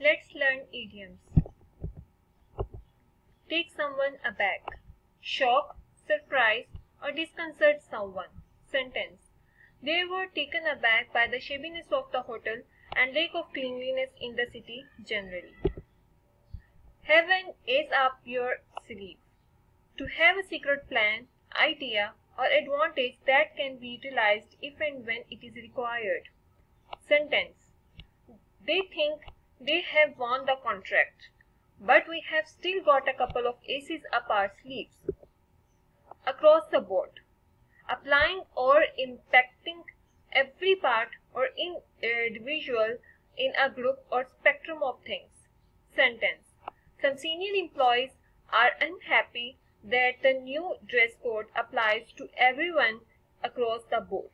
Let's learn idioms. Take someone aback. Shock, surprise, or disconcert someone. Sentence. They were taken aback by the shabbiness of the hotel and lack of cleanliness in the city generally. Heaven is up your sleeve. To have a secret plan, idea, or advantage that can be utilized if and when it is required. Sentence. They think they have won the contract, but we have still got a couple of aces up our sleeves. Across the board. Applying or impacting every part or individual in a group or spectrum of things. Sentence. Some senior employees are unhappy that the new dress code applies to everyone across the board.